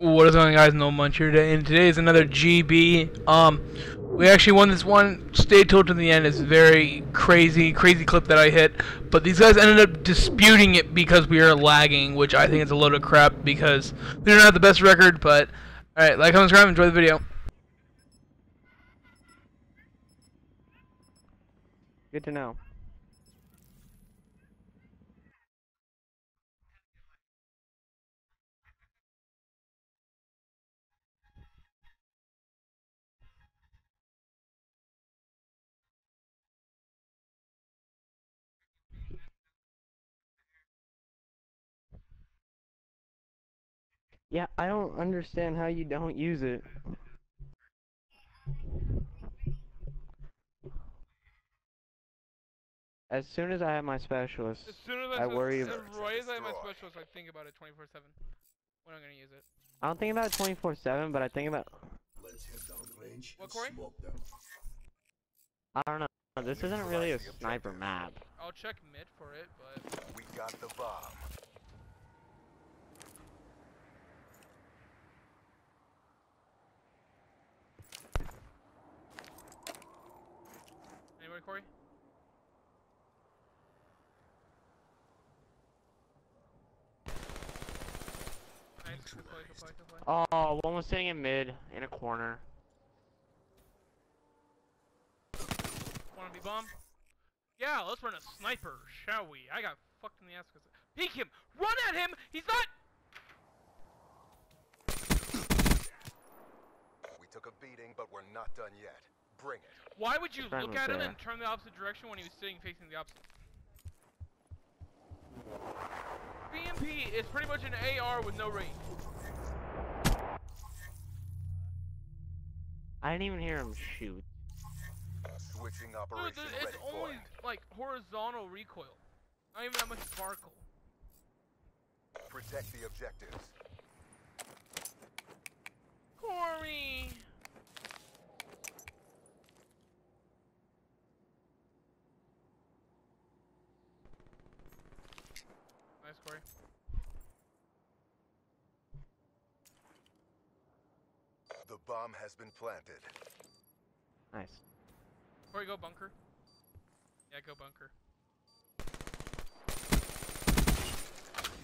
What is going on guys, No Munch here today, and today is another GB. Um, we actually won this one, stay till to the end, it's a very crazy, crazy clip that I hit, but these guys ended up disputing it because we are lagging, which I think is a load of crap because we don't have the best record, but, alright, like, comment, subscribe, enjoy the video. Good to know. Yeah, I don't understand how you don't use it. As soon as I have my specialist, As soon as I worry as ab- right as I have my specialist, I think about it 24-7. When I'm gonna use it. I don't think about it 24/7, but I think about Let's head down range What, Corey? I don't know. This isn't really a sniper map. I'll check mid for it, but We got the bomb. anybody, Corey? Oh, one was sitting in mid in a corner. Wanna be bomb? Yeah, let's run a sniper, shall we? I got fucked in the ass because peek him, run at him. He's not. We took a beating, but we're not done yet. Bring it. Why would you look was at him and turn the opposite direction when he was sitting facing the opposite? VMP is pretty much an AR with no range. I didn't even hear him shoot. Switching Dude, operation th- it's ready only it. like horizontal recoil. Not even that much sparkle. Protect the objectives. Corey! Corey. The bomb has been planted. Nice. Corey, go bunker. Yeah, go bunker.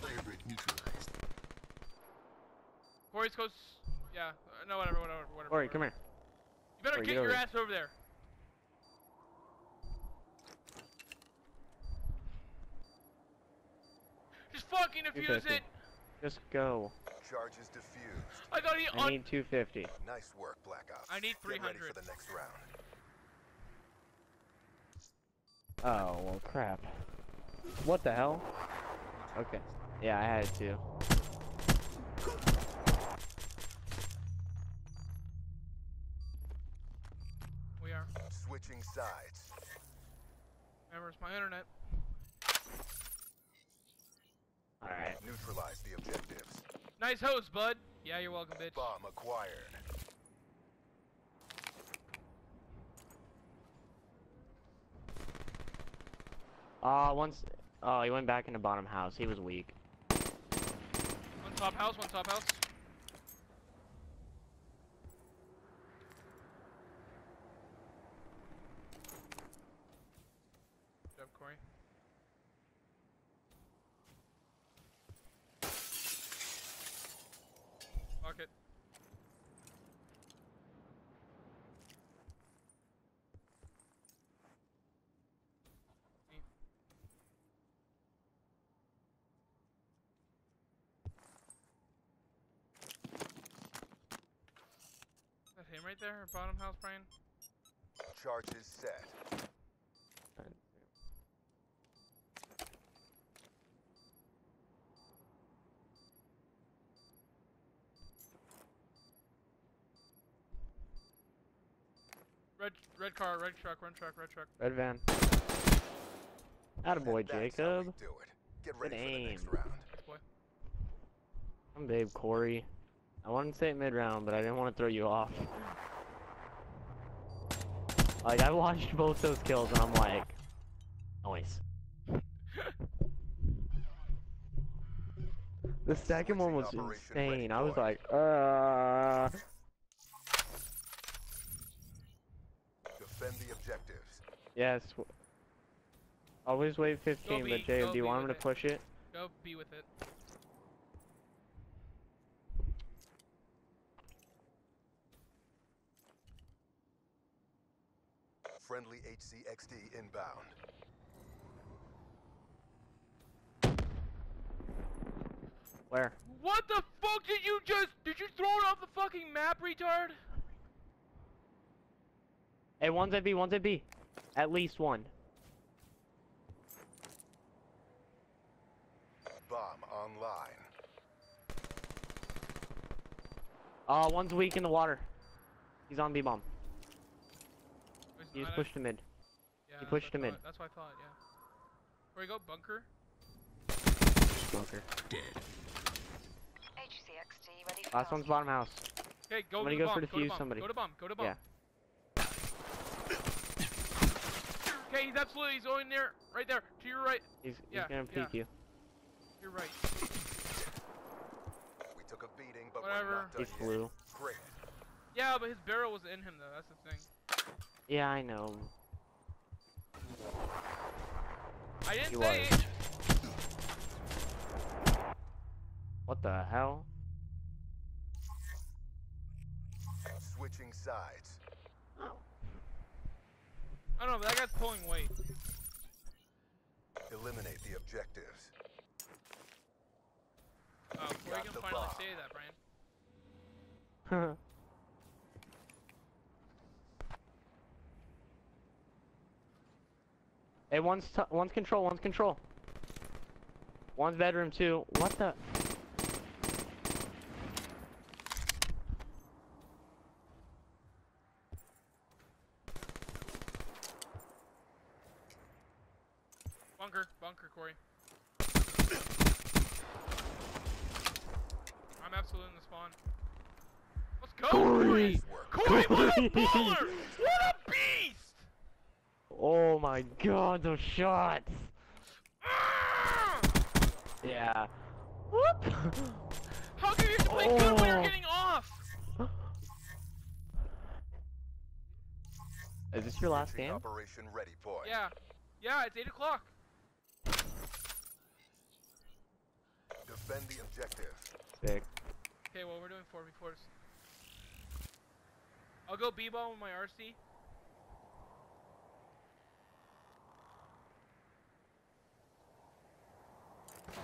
Favorite neutralized. Corey's close. Yeah, uh, no, whatever, whatever, whatever. Corey, whatever. come here. You better Corey, get get your ass over there. Fucking defuse it. Just go. Charges diffused. I thought he I need 250. Nice work, Black Ops. I need Get ready 300. for the next round. Oh, well, crap. What the hell? Okay. Yeah, I had to. We are. Switching sides. Remember, it's my internet. Alright. Neutralize the objectives. Nice hose, bud. Yeah, you're welcome, bitch. Bomb acquired. Uh, once. Oh, he went back in the bottom house. He was weak. One top house, one top house. Right there? Bottom house, Brian? Charges set. Red, red car, red truck, red truck, red truck. Red van. Attaboy, And that's Jacob. do it. Get Good ready for the next aim. round. Boy. I'm Babe Corey. I wanted to say it mid round, but I didn't want to throw you off. Like, I watched both those kills and I'm like, noise. The second one was insane. I was like, uh. Defend the objectives. Yes. Always wave 15, B, but Jay, do you want him to push it? Go be with it. Friendly HCXD inbound. Where? What the fuck did you just? Did you throw it off the fucking map, retard? Hey, one's at B, one's at B. At least one. Bomb online. Uh, one's weak in the water. He's on B bomb. Where's He just pushed him mid. Yeah, he that's pushed him in. That's what I thought. Yeah. Where you go, bunker? Bunker. Dead. HCXD ready Last one's bottom house. Okay, go Somebody to the go bomb. for go to bomb. somebody. Go to bomb. Go to bomb. Yeah. Okay, he's absolutely he's going there, right there, to your right, He's, he's gonna yeah. peek you. your right. We took a beating, but Whatever. we're not done He yet. flew. Bring it. Yeah, but his barrel was in him though. That's the thing. Yeah, I know. I didn't He say was. it. What the hell? Switching sides. I don't know, but that guy's pulling weight. Eliminate the objectives. Oh, where Got you can the finally bomb. say that, Brian? Hey, one's t one's control, one's control. One's bedroom too. What the? Bunker, bunker, Corey. I'm absolutely in the spawn. Let's go, Corey! Corey, what a baller! What a beast! Oh my god, those shots! Ah! Yeah. Whoop! How can you play good when you're Oh. getting off? Is this your last Switching game? Operation ready point. Yeah. Yeah, it's 8 o'clock. Defend the objective. Sick. Okay, well, we're doing 4v4s. I'll go B-ball with my RC.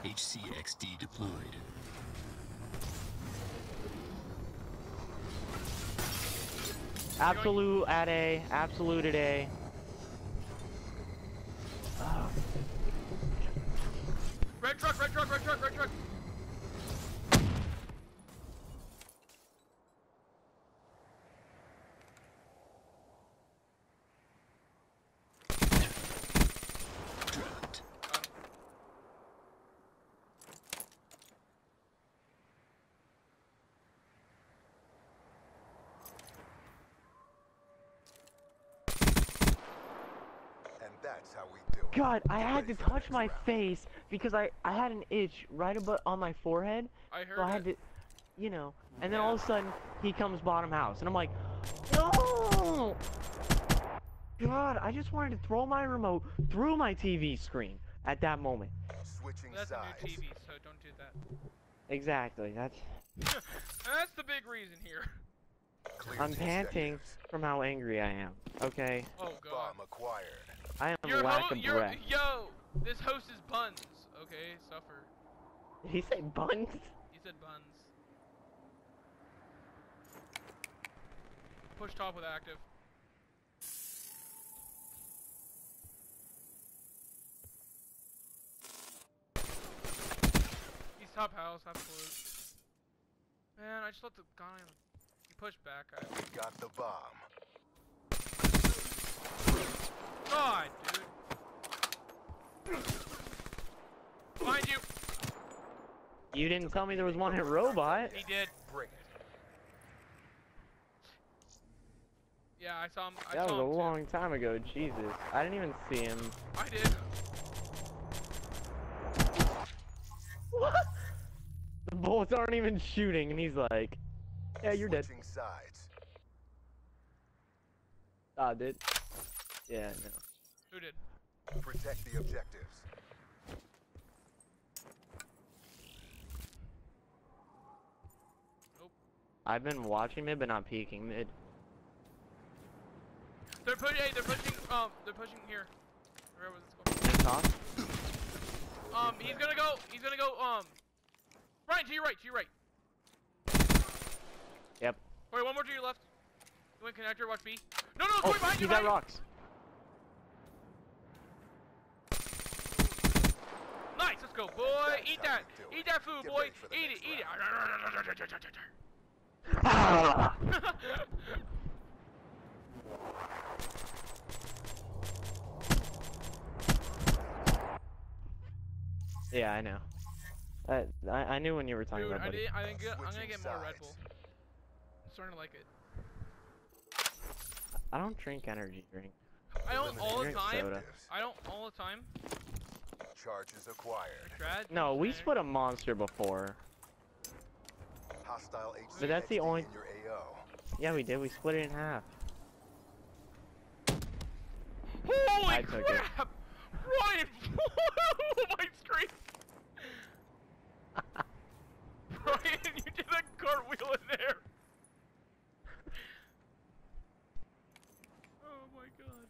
HCXD deployed. Absolute at A, absolute at A. Red truck, red truck, red truck, red truck. That's how we do it. God, I had to touch my round. face because I I had an itch right above on my forehead, I heard so I had it. to, you know. And then all of a sudden he comes bottom house, and I'm like, no! God, I just wanted to throw my remote through my TV screen at that moment. Switching That's a new TV, so don't do that. Exactly. That's. That's the big reason here. Clear I'm panting objectives. from how angry I am. Okay, Oh god. Bomb acquired. I am Your lack of your- breath. yo, this host is buns. Okay, suffer. Did he say buns? He said buns. Push top with active. He's top house, absolute. Man, I just let the guy. He pushed back. I, Got the bomb. God, dude. Find you. You didn't tell me there was one hit robot. He did. Bring it. Yeah, I saw him. I That was saw a him too. long time ago. Jesus, I didn't even see him. I did. What? The bullets aren't even shooting, and he's like, "Yeah, you're dead." Switching sides. Ah, did. Yeah, no. Who did? Protect the objectives. I've been watching mid, but not peeking mid. They're pushing. Hey, they're pushing. Um, they're pushing here. Where was this going? Top. Um, he's gonna go. He's gonna go. Um, Ryan, to your right. To your right. Yep. Wait, one more to your left. You went connector. Watch B. No, no, Oh, Corey, behind he you. got Behind you. rocks. Nice. Let's go, boy. Eat that. we do it. Eat that food, boy. ready for the Eat it. Eat it. yeah, I know. I, I I knew when you were talking Dude, about I buddy. I think I'm gonna get more Red sides. Bull. I'm starting to like it. I don't drink energy drink. I don't all the time. soda. I don't all the time. Charges acquired. No, we split a monster before. Hostile HCXD But that's the only- your AO. Yeah, we did. We split it in half. Holy I took it. crap! Ryan, oh my screen. Ryan, you did a cartwheel in there. Oh my god.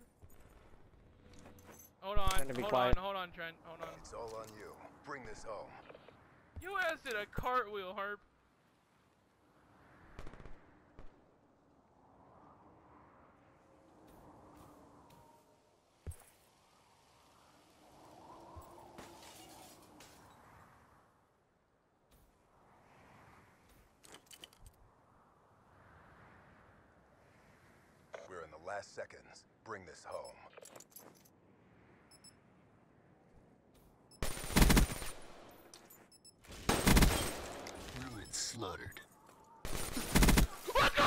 Hold on, Trying to be hold quiet. on, hold on, Trent, hold on. It's all on you. Bring this home. You ass did a cartwheel, Harp. We're in the last seconds. Bring this home. Slaughtered. Let's go!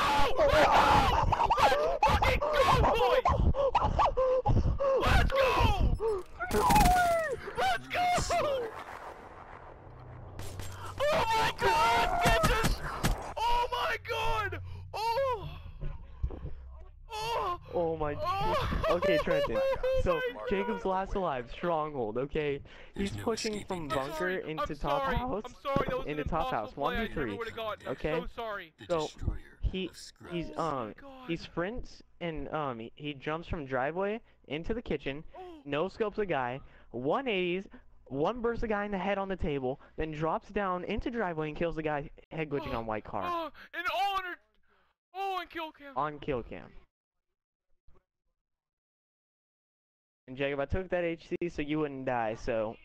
Let's fucking go, boys! Let's go! Let's go! Oh my god! This! Oh my god! Oh! Oh! Oh my. Oh, okay, Trenton. oh So Jacob's last alive, stronghold. Okay, he's no pushing escaping from this. I'm bunker sorry, into I'm top sorry, house. I'm sorry, that was into an top house, play, I 1v3, never would've gotten. I'm okay? so sorry. So, destroyer he- He's Oh um God. he sprints and um he, he jumps from driveway into the kitchen, Oh, no scopes a guy, 180s, one bursts a guy in the head on the table, then drops down into driveway and kills the guy head glitching on white car oh, and all under. Oh, and kill cam. on kill cam. And Jacob, I took that HC so you wouldn't die, so.